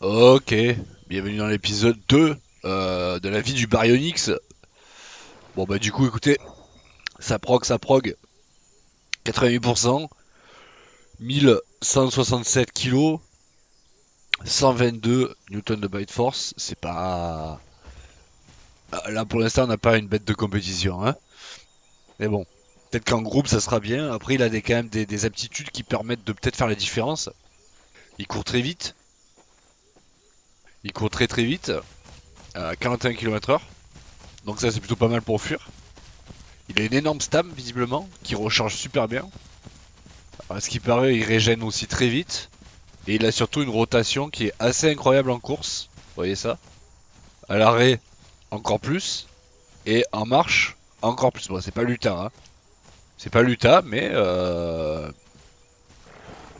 Ok, bienvenue dans l'épisode 2 euh, de la vie du Baryonyx. Bon bah du coup écoutez, ça prog, ça prog. 88%, 1167 kg, 122 newtons de bite force, c'est pas... Ah, Là pour l'instant on n'a pas une bête de compétition, hein. Mais bon, peut-être qu'en groupe ça sera bien. Après il a des, quand même des aptitudes qui permettent de peut-être faire la différence. Il court très vite. Il court très très vite. À 41 km/h. Donc ça c'est plutôt pas mal pour fuir. Il a une énorme stam visiblement, qui recharge super bien. Ce qui paraît, il régène aussi très vite. Et il a surtout une rotation qui est assez incroyable en course. Vous voyez ça? À l'arrêt, encore plus. Et en marche, encore plus. Bon, c'est pas lutin, hein. C'est pas lutin, mais... Euh...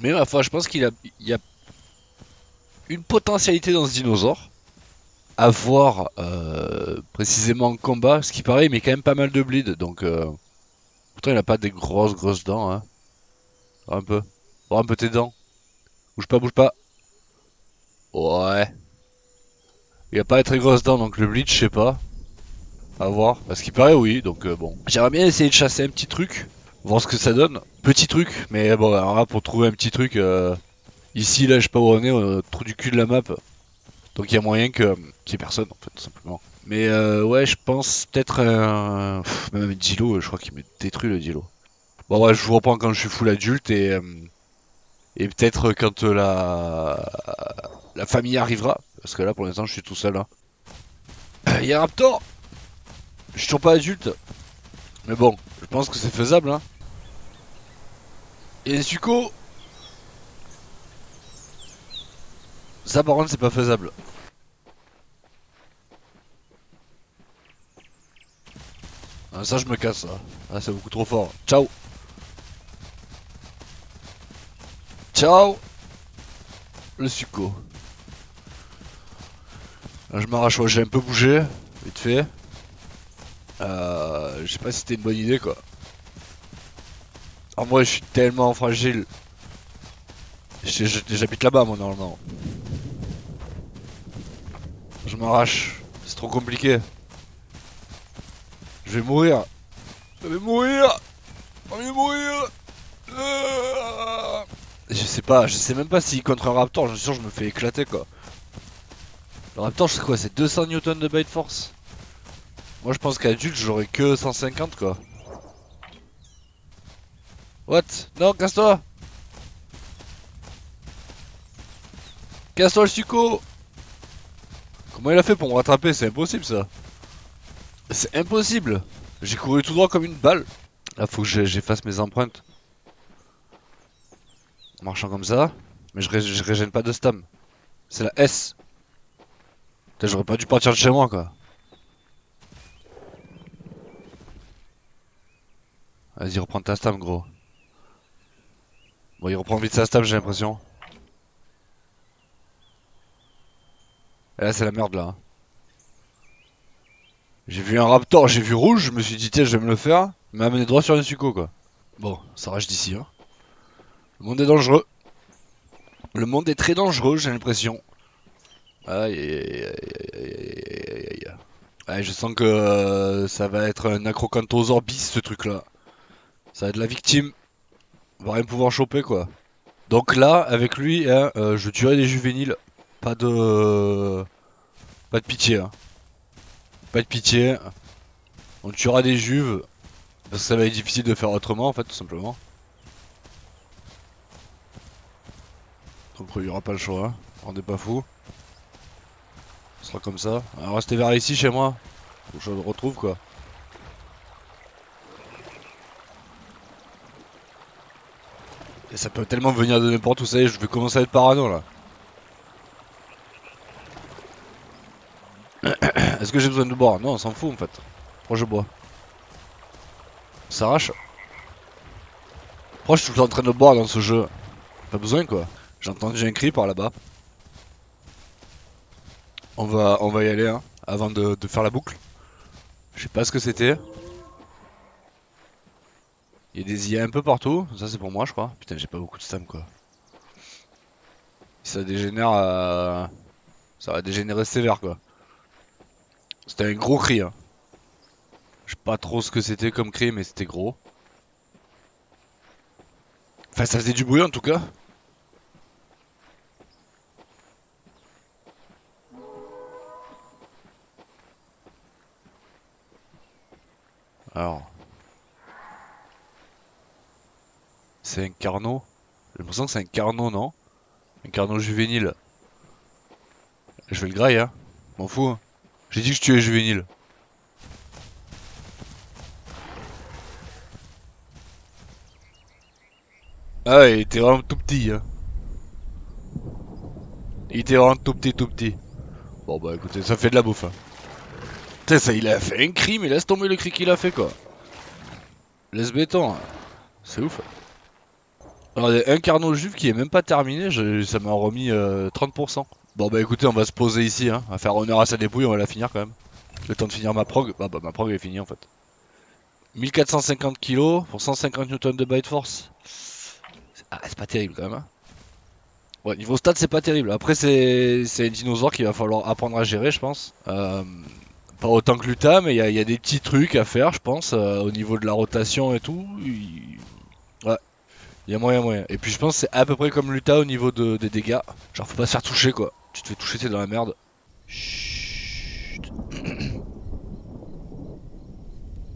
Mais ma foi, je pense qu'il a... il y a une potentialité dans ce dinosaure. À voir euh, précisément en combat. Ce qui paraît, il met quand même pas mal de bleed. Donc... Euh... Pourtant, il a pas des grosses grosses dents, hein. Un peu. Oh, un peu tes dents. Bouge pas, bouge pas. Ouais. Il a pas très grosses dents, donc le bleach, je sais pas. À voir. Parce qu'il paraît oui, donc euh, bon. J'aimerais bien essayer de chasser un petit truc. Voir ce que ça donne. Petit truc, mais bon, alors là, pour trouver un petit truc... euh, Ici, là, je sais pas où on est, au trou du cul de la map. Donc il y a moyen que qu'il y ait personne, en fait, tout simplement. Mais euh, ouais, je pense peut-être. Pff, Même Dilo, je crois qu'il me détruit le Dilo. Bon ouais, je vous reprends quand je suis full adulte et... euh, Et peut-être quand euh, la... La famille arrivera. Parce que là, pour l'instant, je suis tout seul. Hein. Il y a un Raptor Je suis toujours pas adulte. Mais bon, je pense que c'est faisable. Hein. Et Suko Ça par contre c'est pas faisable. Ah, ça je me casse ça. Ah c'est beaucoup trop fort. Ciao Ciao Le succo. Là, je m'arrache, j'ai un peu bougé, vite fait. Euh, je sais pas si c'était une bonne idée quoi. En moi je suis tellement fragile. J'habite là-bas moi normalement. M'arrache. C'est trop compliqué. Je vais mourir. Je vais mourir. Je vais mourir. Euh. Je sais pas, je sais même pas si contre un raptor, je suis sûr je me fais éclater quoi. Le raptor, c'est quoi C'est 200 newtons de bite force? Moi je pense qu'adulte, j'aurais que 150 quoi. What? Non, casse-toi Casse-toi le succo Comment il a fait pour me rattraper? C'est impossible ça. C'est impossible. J'ai couru tout droit comme une balle. Là, faut que j'efface mes empreintes. En marchant comme ça. Mais je, ré- je régène pas de stam. C'est la S. J'aurais pas dû partir de chez moi quoi. Vas-y, reprends ta stam, gros. Bon, il reprend vite sa stam, j'ai l'impression. Là, c'est la merde là. J'ai vu un raptor, j'ai vu rouge, je me suis dit, tiens, je vais me le faire. Il m'a amené droit sur un succo quoi. Bon, ça rage d'ici. Hein. Le monde est dangereux. Le monde est très dangereux, j'ai l'impression. Aïe, aïe, aïe, aïe, aïe, je sens que euh, ça va être un acrocanthosaure bis ce truc là. Ça va être la victime. On va rien pouvoir choper quoi. Donc là, avec lui, hein, euh, je tuerai des juvéniles. Pas de... Pas de pitié. Hein. Pas de pitié. On tuera des juves. Parce que ça va être difficile de faire autrement en fait, tout simplement. Donc il y aura pas le choix. Hein. Rendez pas fou. Ce sera comme ça. Alors restez vers ici chez moi. Faut que je le retrouve quoi. Et ça peut tellement venir de n'importe où, ça y je vais commencer à être parano là. Est-ce que j'ai besoin de boire? Non, on s'en fout en fait. Pourquoi je bois Ça arrache Pourquoi je suis tout le temps en train de boire dans ce jeu? Pas besoin quoi. J'ai entendu un cri par là-bas. On va, on va y aller hein, avant de, de faire la boucle. Je sais pas ce que c'était. Il y a des IA un peu partout. Ça c'est pour moi je crois. Putain j'ai pas beaucoup de stam quoi. Ça dégénère à... Ça va dégénérer sévère quoi. C'était un gros cri. Hein. Je sais pas trop ce que c'était comme cri, mais c'était gros. Enfin, ça faisait du bruit en tout cas. Alors. C'est un carnot J'ai l'impression que c'est un carnot, non? Un carnot juvénile. Je vais le grailler, hein. M'en fous. Hein. J'ai dit que je tuais juvénile. Ah, il était vraiment tout petit, hein. Il était vraiment tout petit, tout petit. Bon, bah écoutez, ça fait de la bouffe. Hein. Putain, ça, il a fait un cri, mais laisse tomber le cri qu'il a fait, quoi. Laisse béton. Hein. C'est ouf. Alors, un carnot juve qui est même pas terminé, ça m'a remis 30%. Bon, bah écoutez, on va se poser ici, hein. On va faire honneur à sa dépouille, on va la finir quand même. Le temps de finir ma prog. Bah, bah ma prog est finie en fait. 1450 kg pour 150 Newton de bite force. Ah, c'est pas terrible quand même. Hein. Ouais, niveau stats, c'est pas terrible. Après, c'est un dinosaure qu'il va falloir apprendre à gérer, je pense. Euh, pas autant que Luta, mais il y, a des petits trucs à faire, je pense, euh, au niveau de la rotation et tout. Ouais, il y a moyen, moyen. Et puis je pense c'est à peu près comme Luta au niveau des dégâts. Genre, faut pas se faire toucher, quoi. Tu te fais toucher, t'es dans la merde. Chut.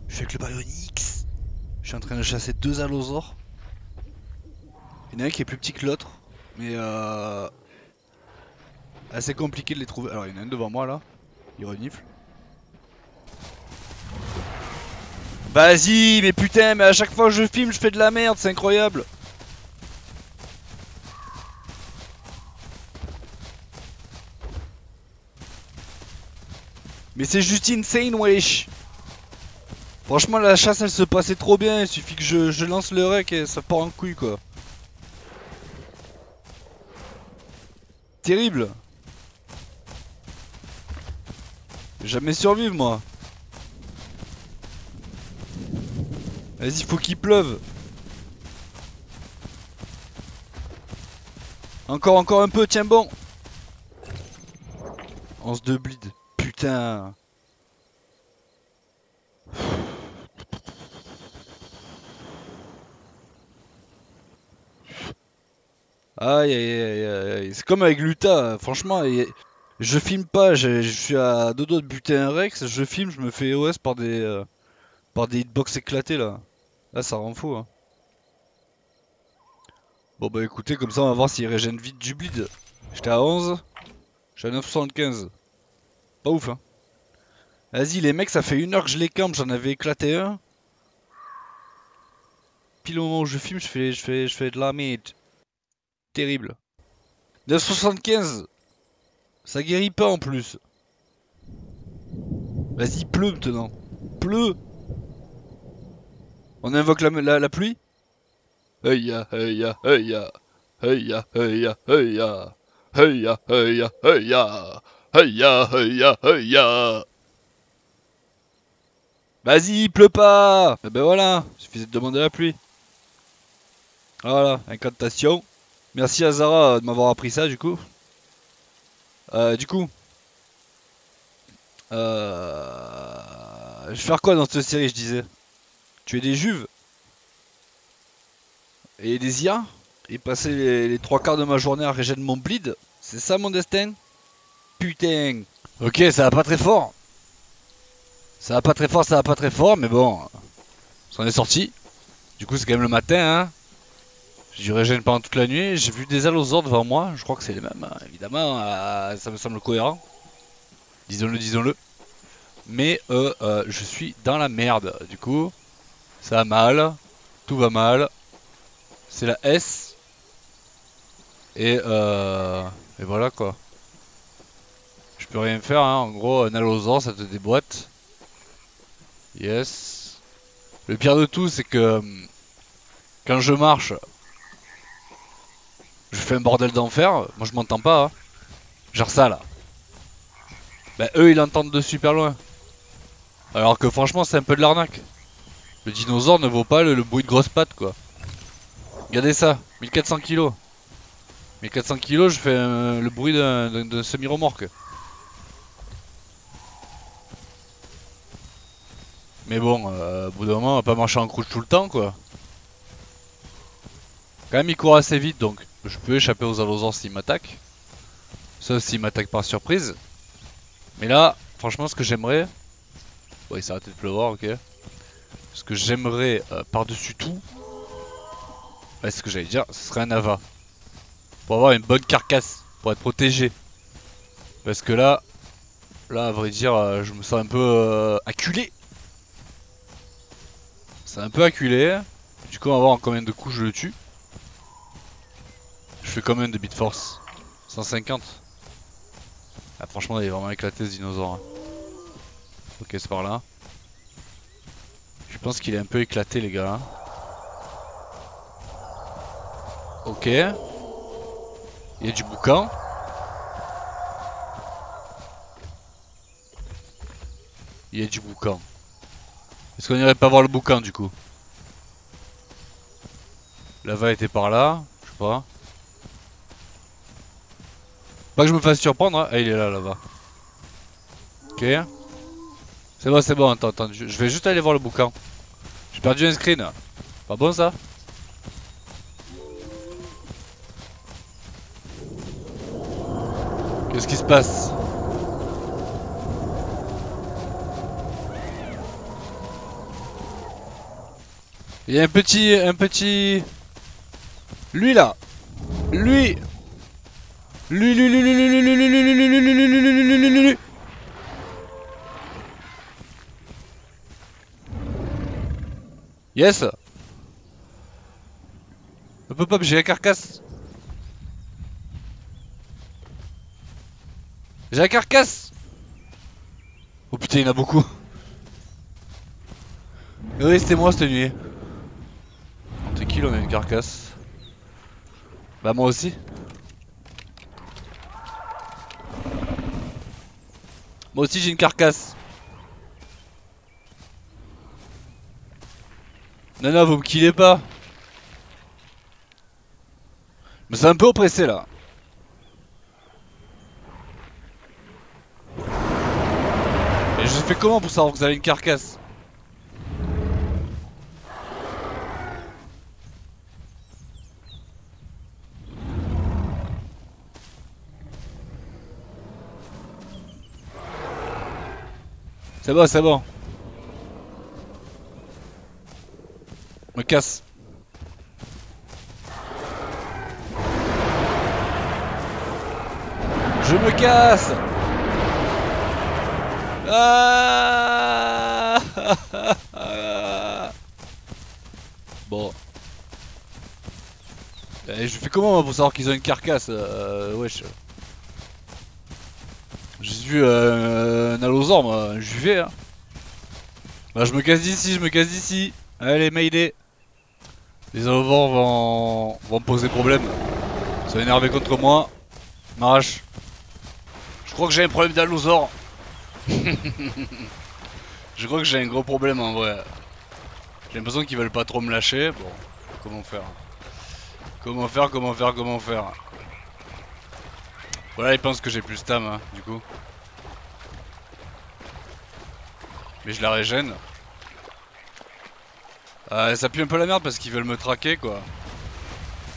Je fais avec le Baryonyx. Je suis en train de chasser deux allosaures. Il y en a un qui est plus petit que l'autre, mais euh... assez compliqué de les trouver. Alors il y en a un devant moi là, il renifle. Vas-y, mais putain, mais à chaque fois que je filme, je fais de la merde, c'est incroyable. Mais c'est juste insane, wesh. Franchement, la chasse, elle se passait trop bien. Il suffit que je, lance le rec et ça part en couille, quoi. Terrible. Jamais survivre, moi. Vas-y, faut qu'il pleuve. Encore, encore un peu, tiens bon. se de bleed. Putain. Aïe aïe aïe aïe. C'est comme avec Luta, franchement, je filme pas, je, suis à deux doigts de buter un Rex, je filme, je me fais OS par des euh, par des hitbox éclatés là. Là ça rend fou hein. Bon bah écoutez, comme ça on va voir s'il régène vite du bleed. J'étais à 11, je suis à 9,75. Pas ouf hein. Vas-y les mecs, ça fait une heure que je les campe, j'en avais éclaté un. Pile au moment où je filme, je fais, je fais, je fais de la merde terrible. 9,75 Ça guérit pas en plus. Vas-y, pleut maintenant. Pleut On invoque la, la, la pluie? Heya, heya, heya. Heya, heya, heya. Heya, heya, heya. Heya, heya, heya. Vas-y, pleut pas Eh ben voilà, suffisait de demander la pluie. Voilà, incantation. Merci à Zara de m'avoir appris ça du coup. Euh, du coup. Euh... Je vais faire quoi dans cette série je disais? Tuer des juves? Et des IA Et passer les, trois quarts de ma journée à régénérer mon bleed? C'est ça mon destin? Putain Ok ça va pas très fort Ça va pas très fort, ça va pas très fort mais bon en est sorti Du coup c'est quand même le matin hein je régène pendant toute la nuit. J'ai vu des allosaures devant moi. Je crois que c'est les mêmes. Hein. Évidemment, euh, ça me semble cohérent. Disons-le, disons-le. Mais euh, euh, je suis dans la merde. Du coup, ça va mal. Tout va mal. C'est la S. Et, euh, et voilà quoi. Peux rien faire. Hein. En gros, un allosaure, ça te déboîte. Yes. Le pire de tout, c'est que quand je marche, je fais un bordel d'enfer, moi je m'entends pas. Hein. Genre ça là. Bah eux ils entendent de super loin. Alors que franchement c'est un peu de l'arnaque. Le dinosaure ne vaut pas le, bruit de grosse patte quoi. Regardez ça, 1400 kilos. Mais 400 kilos, je fais euh, le bruit d'un semi-remorque. Mais bon, euh, au bout d'un moment, on va pas marcher en crouche tout le temps, quoi. Quand même, il court assez vite, donc je peux échapper aux allosaures s'il m'attaque. Sauf s'il m'attaque par surprise. Mais là, franchement, ce que j'aimerais... Bon, il s'est arrêté de pleuvoir, ok. Ce que j'aimerais euh, par-dessus tout... Ouais, ce que j'allais dire, ce serait un Ava. Pour avoir une bonne carcasse, pour être protégé. Parce que là... Là, à vrai dire, euh, je me sens un peu acculé. C'est un peu acculé. Du coup, on va voir en combien de coups je le tue. Je fais combien de bits force 150 Ah franchement il est vraiment éclaté ce dinosaure. hein. Ok c'est par là. Je pense qu'il est un peu éclaté les gars. Ok. Il y a du boucan. Il y a du boucan. Est-ce qu'on irait pas voir le boucan du coup Lava était par là, je sais pas. Pas que je me fasse surprendre, hein. Ah, il est là, là-bas. Ok. C'est bon, c'est bon, attends, attends. Je vais juste aller voir le boucan. J'ai perdu un screen. Pas bon ça? Qu'est-ce qui se passe? Il y a un petit... Un petit... Lui là Lui lui, lui, lui, lui, lui, lui, lui, lui, lui, lui, lui, lui, lui. Yes Hop hop hop, j'ai la carcasse J'ai la carcasse Oh putain, il y en a beaucoup oui, c'était moi cette nuit. On a une carcasse Bah moi aussi Moi aussi j'ai une carcasse. Non vous me killez pas. Mais c'est un peu oppressé là. Et je fais comment pour savoir que vous avez une carcasse? C'est bon, c'est bon. Me casse. Je me casse Ah Bon. Eh, je fais comment pour savoir qu'ils ont une carcasse euh, Wesh. J'ai vu euh, un allosaure moi, un juvet hein. Bah je me casse d'ici, je me casse d'ici. Allez, Mayday. Les allosaures vont, vont poser problème. Ils sont énervés contre moi. M'arrache. Je crois que j'ai un problème d'allosaure. je crois que j'ai un gros problème en vrai. J'ai l'impression qu'ils veulent pas trop me lâcher. Bon, comment faire? Comment faire, comment faire, comment faire? Voilà, ils pensent que j'ai plus stam, hein, du coup. Mais je la régène. Euh, ça pue un peu la merde parce qu'ils veulent me traquer, quoi.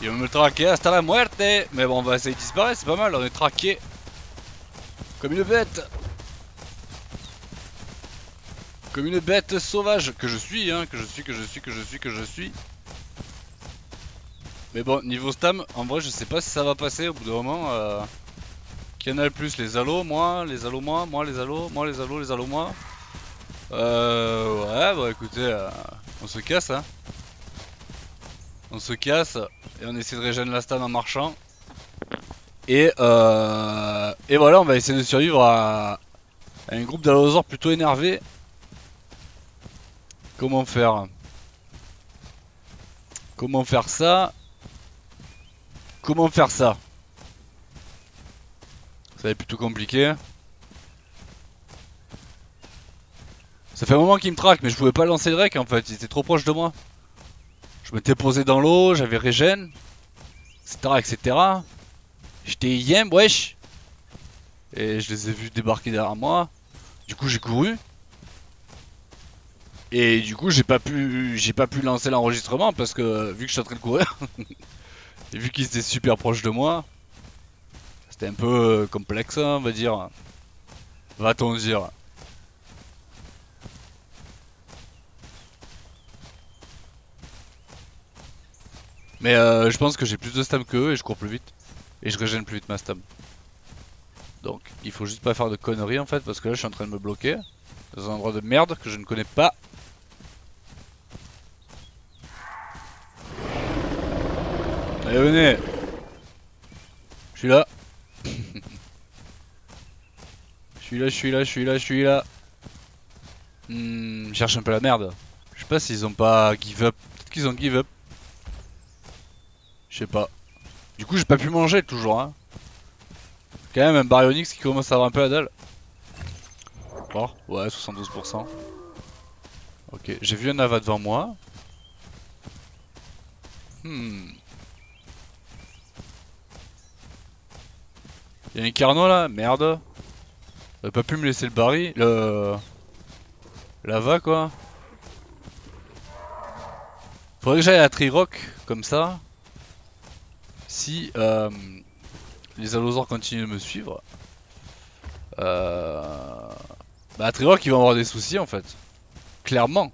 Ils veulent me traquer hasta la muerte Mais bon, on va essayer de disparaître, c'est pas mal, on est traqué. Comme une bête Comme une bête sauvage Que je suis, hein, que je suis, que je suis, que je suis, que je suis. Mais bon, niveau stam, en vrai, je sais pas si ça va passer au bout d'un moment. Euh... Qui en a le plus? Les allos, moi Les allos, moi Moi, les allos Moi, les allos, les allos, moi Euh... Ouais, bah écoutez, euh, on se casse, hein. On se casse et on essaie de régénérer la stam en marchant. Et euh... Et voilà, on va essayer de survivre à, à un groupe d'allosaures plutôt énervé. Comment faire? Comment faire ça? Comment faire ça? Plutôt compliqué. Ça fait un moment qu'il me traque, mais je pouvais pas lancer le rec en fait, il était trop proche de moi. Je m'étais posé dans l'eau, j'avais régène, etc. etc. J'étais yem, wesh Et je les ai vus débarquer derrière moi. Du coup j'ai couru. Et du coup j'ai pas pu j'ai pas pu lancer l'enregistrement parce que vu que je suis en train de courir et vu qu'ils étaient super proches de moi, c'était un peu euh, complexe hein, on va dire. Va-t-on dire. Mais euh, je pense que j'ai plus de stam que eux et je cours plus vite. Et je régène plus vite ma stam. Donc il faut juste pas faire de conneries en fait parce que là je suis en train de me bloquer dans un endroit de merde que je ne connais pas. Allez venez Je suis là Je suis là, je suis là, je suis là, je suis là Hmm, je cherche un peu la merde. Je sais pas s'ils ont pas give up. Peut-être qu'ils ont give up. Je sais pas. Du coup j'ai pas pu manger toujours hein. Quand même un Baryonyx qui commence à avoir un peu la dalle. Oh, ouais 72%. Ok, j'ai vu un Ava devant moi. Hmm. Y'a un Carnot là? Merde. J'aurais pas pu me laisser le Barry. Le. Lava quoi. Faudrait que j'aille à Trirock comme ça. Si euh, les allosaures continuent de me suivre. Euh, bah Trirock ils vont avoir des soucis en fait. Clairement.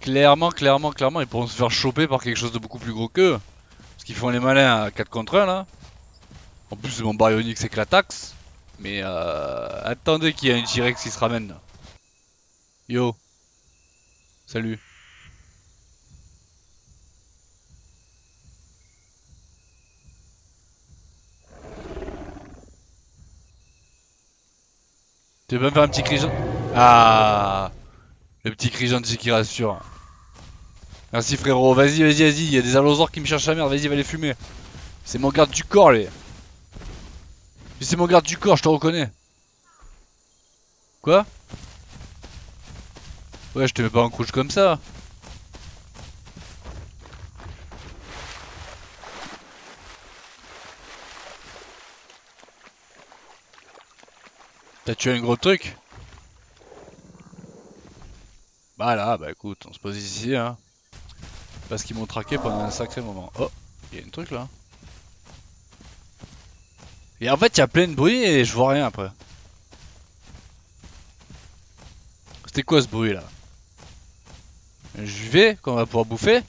Clairement, clairement, clairement, ils pourront se faire choper par quelque chose de beaucoup plus gros qu'eux. Parce qu'ils font les malins à 4 contre 1 là. En plus, mon Baryonyx éclataxe. Mais euh, attendez qu'il y ait un T-Rex qui se ramène. Yo. Salut. Tu veux pas me faire un petit cri gentil Ah Le petit cri gentil qui rassure. Merci frérot, vas-y, vas-y, vas-y, il y a des allosaures qui me cherchent la merde, vas-y, va les fumer. C'est mon garde du corps, les. C'est mon garde du corps, je te reconnais. Quoi? Ouais, je te mets pas en couche comme ça. T'as tué un gros truc? Bah là, bah écoute, on se pose ici, hein. Parce qu'ils m'ont traqué pendant un sacré moment. Oh, il y a un truc là. Et en fait, il y a plein de bruit et je vois rien après. C'était quoi ce bruit là? Je vais qu'on va pouvoir bouffer?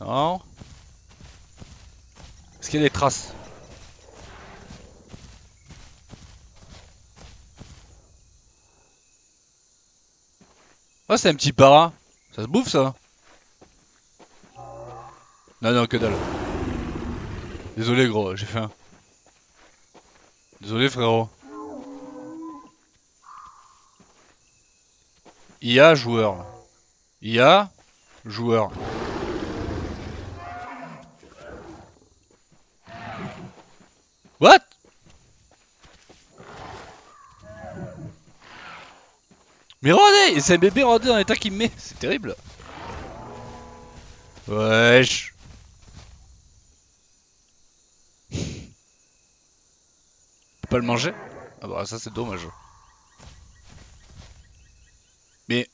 Non. Est-ce qu'il y a des traces? Oh c'est un petit para. Ça se bouffe ça? Non non que dalle Désolé gros, j'ai faim. Désolé frérot. IA joueur. IA joueur. What? Mais regardez C'est un bébé regardez dans l'état qu'il me met C'est terrible Wesh pas le manger Ah bah ça c'est dommage. Mais...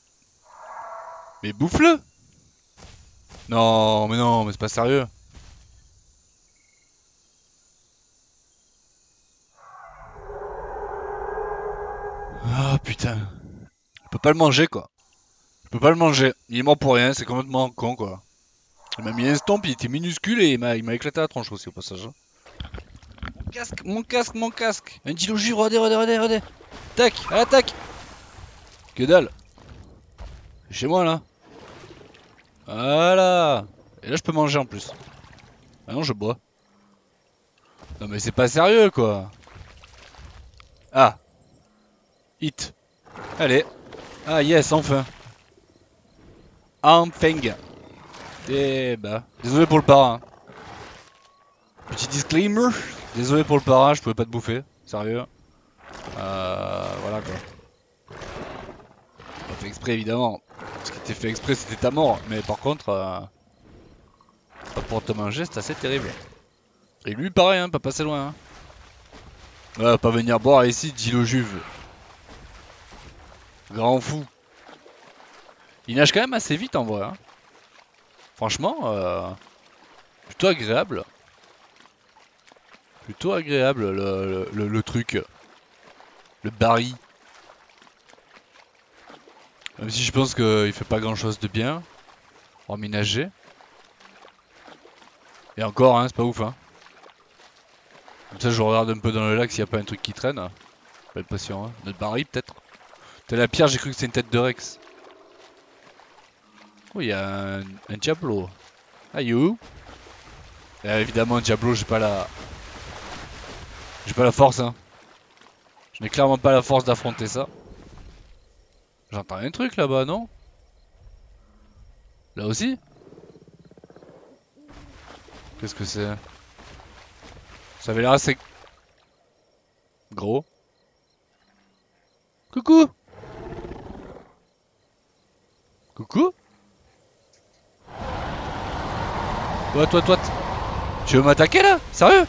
Mais bouffe-le Non, mais non, mais c'est pas sérieux. Ah putain. Je peux pas le manger quoi. Je peux pas le manger. Il est mort pour rien, c'est complètement con quoi. Il m'a mis un stomp, il était minuscule et il m'a éclaté la tronche aussi au passage. Casque, mon casque, mon casque. Un dilo regardez, regardez, regardez, regardez. Tac, à l'attaque. Que dalle. Chez moi là. Voilà. Et là je peux manger en plus. Ah non, je bois. Non mais c'est pas sérieux quoi. Ah. Hit. Allez. Ah yes, enfin. Enfin. Et bah. Désolé pour le parrain. Petit disclaimer. Désolé pour le para, je pouvais pas te bouffer, sérieux. Euh, voilà quoi. Pas fait exprès évidemment. Ce qui était fait exprès c'était ta mort, mais par contre, euh, pas pour te manger c'est assez terrible. Et lui, pareil, hein, pas passer loin. Hein. Ouais, pas venir boire ici, dit le juve. Grand fou. Il nage quand même assez vite en vrai. Hein. Franchement, euh, plutôt agréable. Plutôt agréable le, le, truc. Le baril. Même si je pense qu'il fait pas grand chose de bien. Nager. Et encore, hein, c'est pas ouf. Hein. Comme ça, je regarde un peu dans le lac s'il n'y a pas un truc qui traîne. Pas de passion, hein. Notre baril, peut-être. T'as la pierre, j'ai cru que c'était une tête de Rex. Oh, il y a un, Diablo. Ah, you Évidemment, un Diablo, j'ai pas la... J'ai pas la force, hein. Je n'ai clairement pas la force d'affronter ça. J'entends un truc là-bas, non? Là aussi? Qu'est-ce que c'est? Ça avait l'air assez... Gros. Coucou! Coucou! Toi, toi, toi Tu veux m'attaquer là? Sérieux?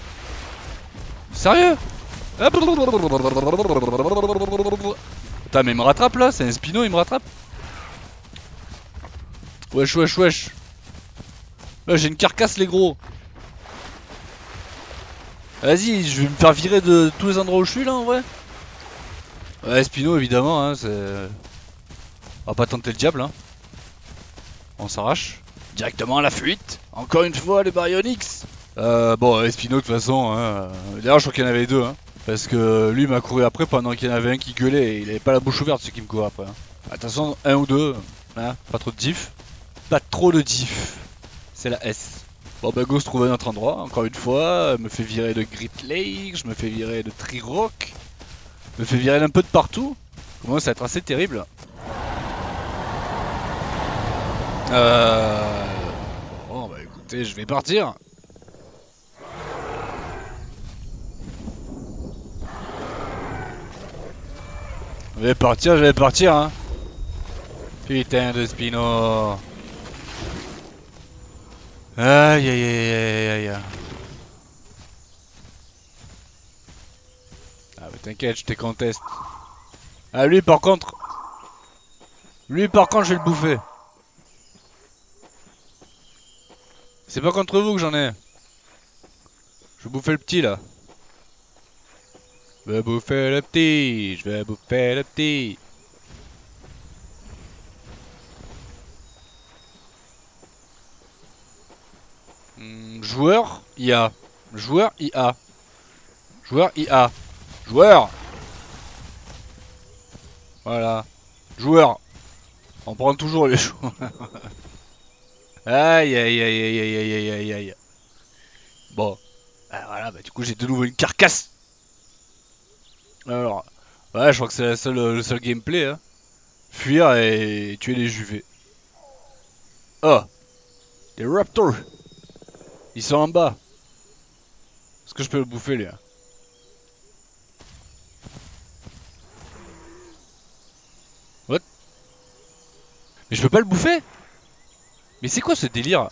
Sérieux Putain mais il me rattrape là, c'est un spino il me rattrape. Wesh wesh wesh. J'ai une carcasse les gros. Vas-y, je vais me faire virer de tous les endroits où je suis là en vrai. Ouais Spino évidemment hein, c'est... On va pas tenter le diable hein. On s'arrache. Directement à la fuite. Encore une fois les Baryonyx euh, Bon Espino de toute façon hein. D'ailleurs je crois qu'il y en avait deux hein. Parce que lui m'a couru après pendant qu'il y en avait un qui gueulait et il avait pas la bouche ouverte ce qui me court après. Hein. Attention, un ou deux, hein, pas trop de diff. Pas trop de diff. C'est la S. Bon bah go se trouve un autre endroit, encore une fois, me fait virer de Great Lake, je me fais virer de Tree Rock, me fait virer un peu de partout. Comment ça va être assez terrible. Euh... Bon bah écoutez, je vais partir. Je vais partir, je vais partir, hein. Putain de Spino. Aïe aïe aïe aïe aïe. Ah mais t'inquiète, je te conteste. Ah lui par contre. Lui par contre je vais le bouffer. C'est pas contre vous que j'en ai. Je vais bouffer le petit là. Je vais bouffer le petit, je vais bouffer le petit. Hmm, joueur IA. Joueur IA. Joueur IA. Joueur Voilà. Joueur. On prend toujours les joueurs. aïe aïe aïe aïe aïe aïe aïe aïe. Bon. Ah, voilà, bah du coup j'ai de nouveau une carcasse. Alors, ouais, je crois que c'est le seul gameplay. Hein. Fuir et tuer les juvets. Oh Les raptors Ils sont en bas Est-ce que je peux le bouffer, lui What? Mais je peux pas le bouffer? Mais c'est quoi ce délire?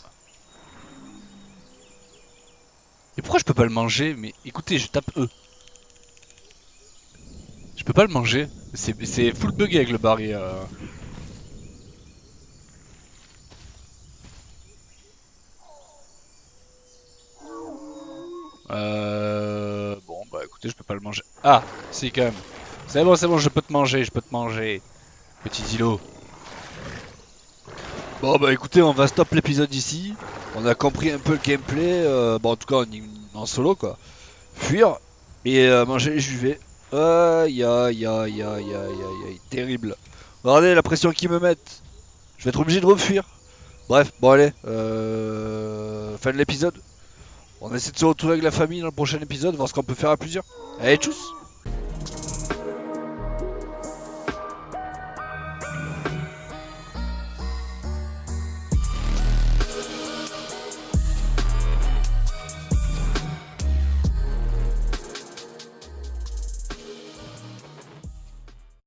Et pourquoi je peux pas le manger? Mais écoutez, je tape E. Je peux pas le manger. C'est full buggy avec le baril. Euh... euh... Bon bah écoutez je peux pas le manger. Ah si quand même. C'est bon c'est bon je peux te manger, je peux te manger. Petit îlot. Bon bah écoutez on va stop l'épisode ici. On a compris un peu le gameplay. Euh, bon en tout cas en, en solo quoi. Fuir et euh, manger les juvets. Aïe aïe aïe aïe aïe aïe aïe, terrible. Regardez la pression qu'ils me mettent. Je vais être obligé de refuir. Bref, bon allez, euh... fin de l'épisode. On essaie de se retrouver avec la famille dans le prochain épisode, voir ce qu'on peut faire à plusieurs. Allez, tchuss